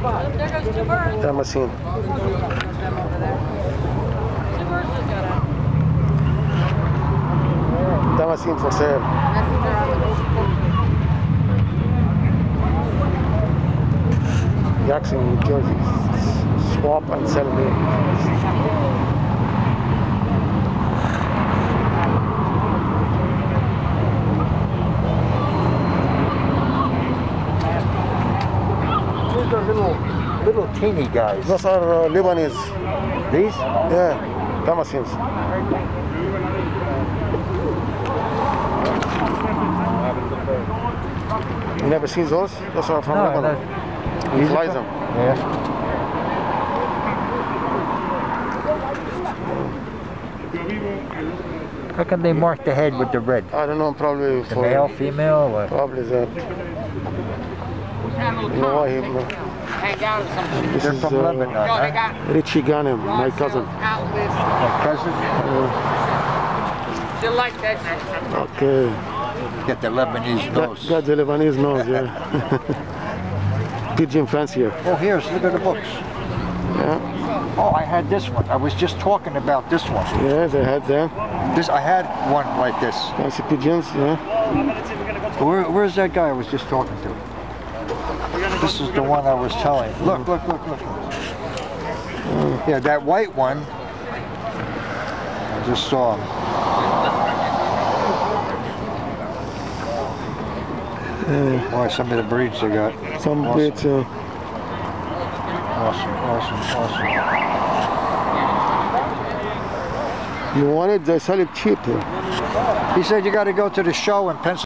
There goes two birds. Got out. Damascene for sale. Jackson, New Jersey. Swap and sell meet. Are little, little teeny guys. Those are uh, Lebanese. These? Yeah, Damascenes. You never seen those? Those are from No, Lebanon. no. We fly them. Yeah. How come they mark the head with the red? I don't know, probably The for male, female, what? probably that. You know why he, Hang out or something. this They're is from uh, Lebanon, huh? Richie Ganim, my cousin. My cousin? They like that. Okay, Get the Lebanese nose. got the Lebanese nose, yeah. Pigeon fancier, Oh, here's, look at the books. yeah. Oh, I had this one. I was just talking about this one. Yeah, they had them. This, I had one like this. Fancy pigeons, yeah. Where, where's that guy I was just talking to? This is the one I was telling. Look, look, look, look. Yeah, that white one. I just saw him. Boy, some of the breeds they got. Some Awesome. bit, uh, Awesome, awesome, awesome. you want it, they sell it cheap. He said you got to go to the show in Pennsylvania.